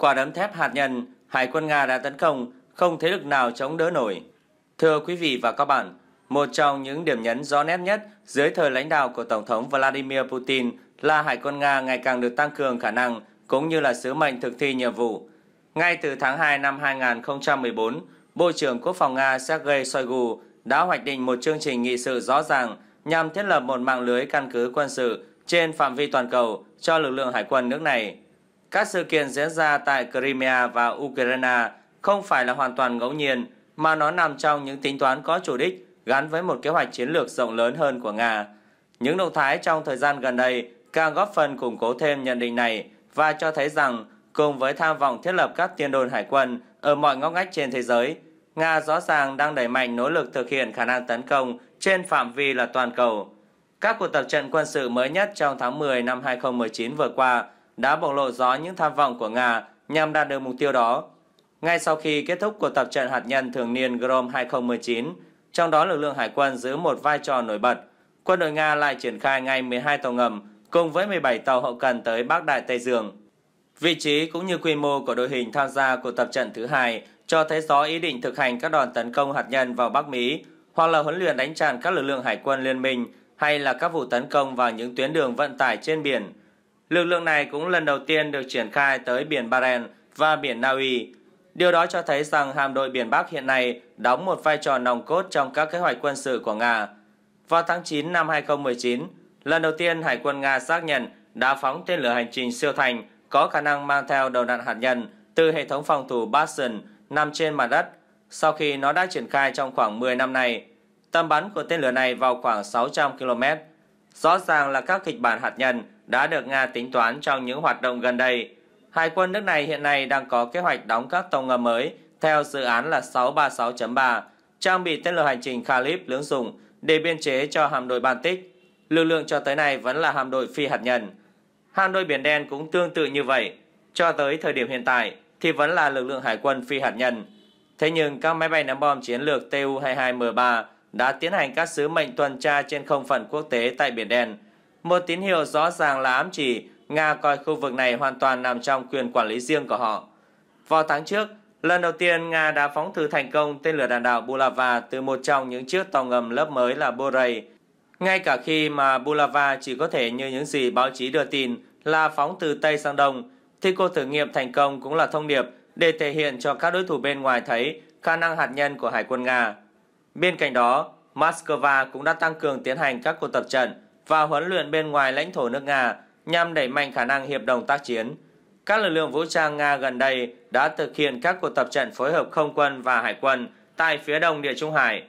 quả đấm thép hạt nhân, Hải quân Nga đã tấn công, không thế lực nào chống đỡ nổi. Thưa quý vị và các bạn, một trong những điểm nhấn rõ nét nhất dưới thời lãnh đạo của Tổng thống Vladimir Putin là Hải quân Nga ngày càng được tăng cường khả năng cũng như là sứ mệnh thực thi nhiệm vụ. Ngay từ tháng 2 năm 2014, Bộ trưởng Quốc phòng Nga Sergei Shoigu đã hoạch định một chương trình nghị sự rõ ràng nhằm thiết lập một mạng lưới căn cứ quân sự trên phạm vi toàn cầu cho lực lượng hải quân nước này. Các sự kiện diễn ra tại Crimea và Ukraine không phải là hoàn toàn ngẫu nhiên, mà nó nằm trong những tính toán có chủ đích gắn với một kế hoạch chiến lược rộng lớn hơn của Nga. Những động thái trong thời gian gần đây càng góp phần củng cố thêm nhận định này và cho thấy rằng cùng với tham vọng thiết lập các tiên đồn hải quân ở mọi ngóc ngách trên thế giới, Nga rõ ràng đang đẩy mạnh nỗ lực thực hiện khả năng tấn công trên phạm vi là toàn cầu. Các cuộc tập trận quân sự mới nhất trong tháng 10 năm 2019 vừa qua đã bộc lộ rõ những tham vọng của Nga nhằm đạt được mục tiêu đó. Ngay sau khi kết thúc cuộc tập trận hạt nhân thường niên Grom 2019, trong đó lực lượng hải quân giữ một vai trò nổi bật, quân đội Nga lại triển khai ngay 12 tàu ngầm cùng với 17 tàu hậu cần tới Bắc Đại Tây Dương. Vị trí cũng như quy mô của đội hình tham gia cuộc tập trận thứ hai cho thấy rõ ý định thực hành các đòn tấn công hạt nhân vào Bắc Mỹ hoặc là huấn luyện đánh chặn các lực lượng hải quân liên minh hay là các vụ tấn công vào những tuyến đường vận tải trên biển. Lực lượng này cũng lần đầu tiên được triển khai tới biển Baren và biển Na Uy. Điều đó cho thấy rằng hạm đội biển Bắc hiện nay đóng một vai trò nòng cốt trong các kế hoạch quân sự của Nga. Vào tháng 9 năm 2019, lần đầu tiên Hải quân Nga xác nhận đã phóng tên lửa hành trình siêu thành có khả năng mang theo đầu đạn hạt nhân từ hệ thống phòng thủ Bastion nằm trên mặt đất sau khi nó đã triển khai trong khoảng 10 năm nay. Tầm bắn của tên lửa này vào khoảng 600 km. Rõ ràng là các kịch bản hạt nhân đã được Nga tính toán trong những hoạt động gần đây. Hải quân nước này hiện nay đang có kế hoạch đóng các tàu ngầm mới theo dự án là 636.3, trang bị tên lửa hành trình Khalib lưỡng dùng để biên chế cho hạm đội Baltic. Lực lượng cho tới nay vẫn là hạm đội phi hạt nhân. Hạm đội Biển Đen cũng tương tự như vậy. Cho tới thời điểm hiện tại thì vẫn là lực lượng hải quân phi hạt nhân. Thế nhưng các máy bay ném bom chiến lược Tu-22M3 đã tiến hành các sứ mệnh tuần tra trên không phận quốc tế tại Biển Đen. Một tín hiệu rõ ràng là ám chỉ Nga coi khu vực này hoàn toàn nằm trong quyền quản lý riêng của họ. Vào tháng trước, lần đầu tiên Nga đã phóng thử thành công tên lửa đạn đạo Bulava từ một trong những chiếc tàu ngầm lớp mới là Borei. Ngay cả khi mà Bulava chỉ có thể như những gì báo chí đưa tin là phóng từ Tây sang Đông, thì cuộc thử nghiệm thành công cũng là thông điệp để thể hiện cho các đối thủ bên ngoài thấy khả năng hạt nhân của Hải quân Nga. Bên cạnh đó, Moscow cũng đã tăng cường tiến hành các cuộc tập trận và huấn luyện bên ngoài lãnh thổ nước Nga nhằm đẩy mạnh khả năng hiệp đồng tác chiến. Các lực lượng vũ trang Nga gần đây đã thực hiện các cuộc tập trận phối hợp không quân và hải quân tại phía đông Địa Trung Hải.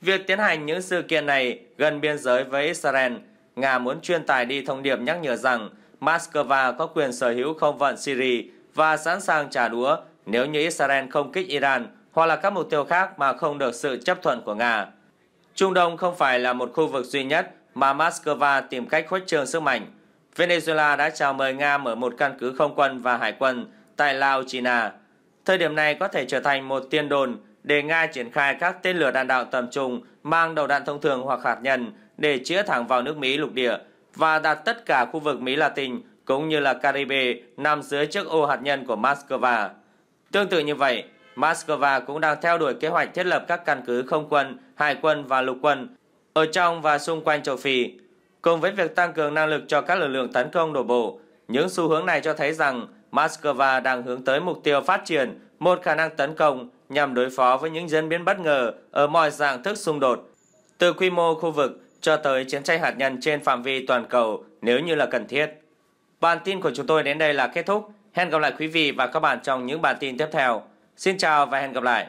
Việc tiến hành những sự kiện này gần biên giới với Israel, Nga muốn truyền tải đi thông điệp nhắc nhở rằng Moscow có quyền sở hữu không vận Syria và sẵn sàng trả đũa nếu như Israel không kích Iran hoặc là các mục tiêu khác mà không được sự chấp thuận của Nga. Trung Đông không phải là một khu vực duy nhất mà Moscow tìm cách khuếch trương sức mạnh. Venezuela đã chào mời Nga mở một căn cứ không quân và hải quân tại Lao China. Thời điểm này có thể trở thành một tiên đồn để Nga triển khai các tên lửa đạn đạo tầm trung mang đầu đạn thông thường hoặc hạt nhân để chĩa thẳng vào nước Mỹ lục địa và đặt tất cả khu vực Mỹ Latin cũng như là Caribe nằm dưới chiếc ô hạt nhân của Moscow. Tương tự như vậy, Moscow cũng đang theo đuổi kế hoạch thiết lập các căn cứ không quân, hải quân và lục quân ở trong và xung quanh châu Phi. Cùng với việc tăng cường năng lực cho các lực lượng tấn công đổ bộ, những xu hướng này cho thấy rằng Moscow đang hướng tới mục tiêu phát triển một khả năng tấn công nhằm đối phó với những diễn biến bất ngờ ở mọi dạng thức xung đột, từ quy mô khu vực cho tới chiến tranh hạt nhân trên phạm vi toàn cầu nếu như là cần thiết. Bản tin của chúng tôi đến đây là kết thúc. Hẹn gặp lại quý vị và các bạn trong những bản tin tiếp theo. Xin chào và hẹn gặp lại.